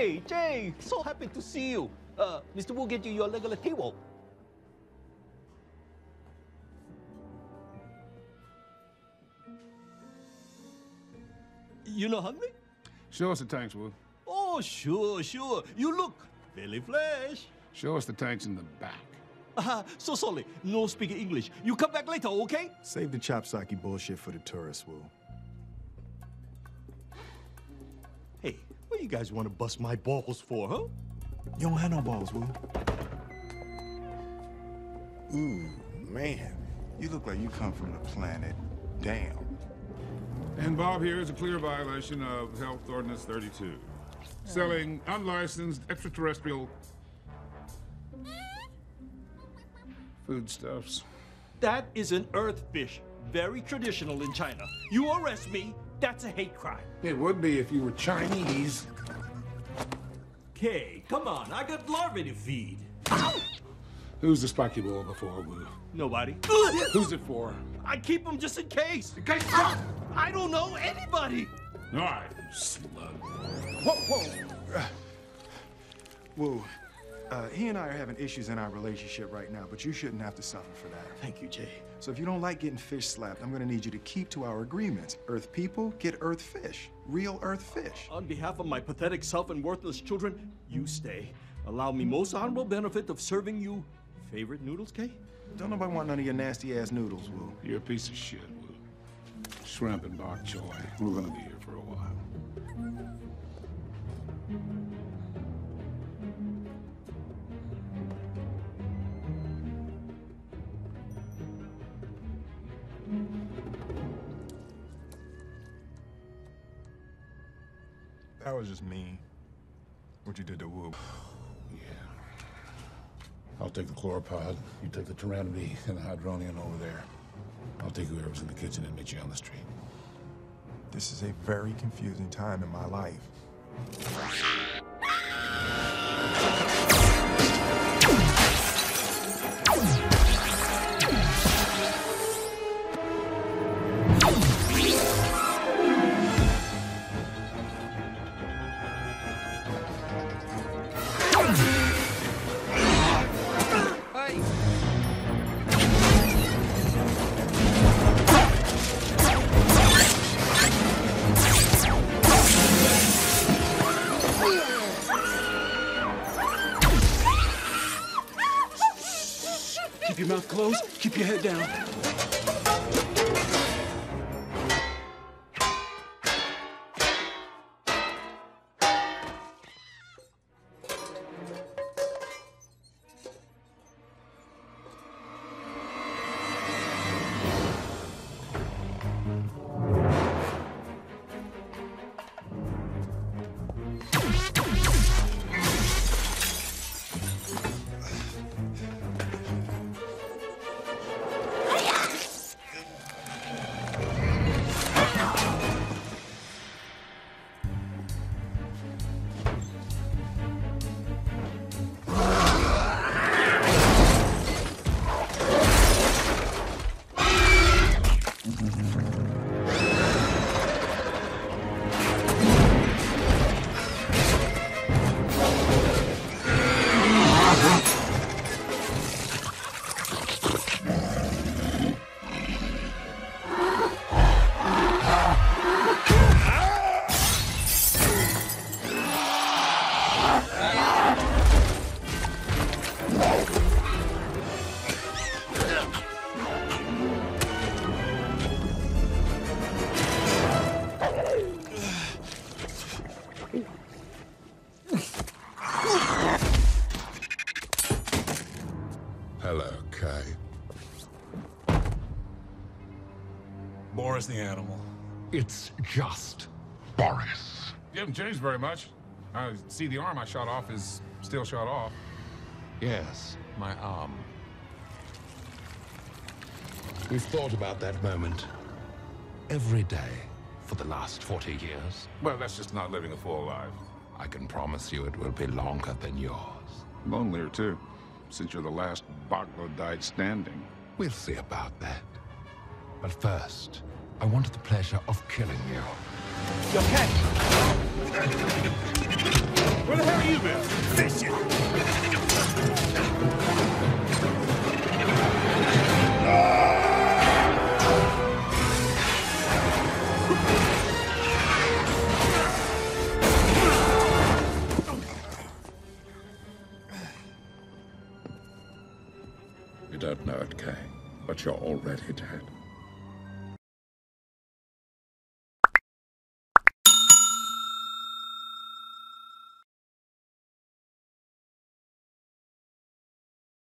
Hey, Jay, so happy to see you. Uh, Mr. Wu get you your regular table. You not hungry? Show us the tanks, Wu. Oh, sure, sure. You look very fresh. Show us the tanks in the back. Uh, so sorry, no speaking English. You come back later, okay? Save the chopsocky bullshit for the tourists, Wu. Hey, what you guys want to bust my balls for, huh? You don't have no balls, Wu. Ooh, man. You look like you come from the planet. Damn. And Bob here is a clear violation of Health Ordinance 32. Selling unlicensed extraterrestrial foodstuffs. That is an earth fish. Very traditional in China. You arrest me, that's a hate crime. It would be if you were Chinese. Okay, come on, I got larvae to feed. Who's the spiky ball before, Wu? Nobody. Who's it for? I keep them just in case. In case what? I don't know anybody. All right, slug. Whoa, whoa. Uh, Wu, uh, he and I are having issues in our relationship right now, but you shouldn't have to suffer for that. Thank you, Jay. So if you don't like getting fish slapped, I'm gonna need you to keep to our agreements. Earth people get earth fish. Real earth fish. On behalf of my pathetic self and worthless children, you stay. Allow me most honorable benefit of serving you favorite noodles, Kay? Don't nobody want none of your nasty ass noodles, Wu. You're a piece of shit, Wu. Shrimp and bok choy. We're gonna be here for a while. That was just mean. What you did to Wu. Yeah. I'll take the chloropod. You take the Tyranny and the Hydronian over there. I'll take whoever's in the kitchen and meet you on the street. This is a very confusing time in my life. Closed, keep your head down. Hello, Kay. Boris the animal. It's just Boris. You haven't changed very much. I see the arm I shot off is still shot off. Yes, my arm. We've thought about that moment every day for the last 40 years. Well, that's just not living a full life. I can promise you it will be longer than yours. Lonelier, too, since you're the last Boglodite standing. We'll see about that. But first, I want the pleasure of killing you. You okay? Where the hell have you been? Vicious! but you're already dead.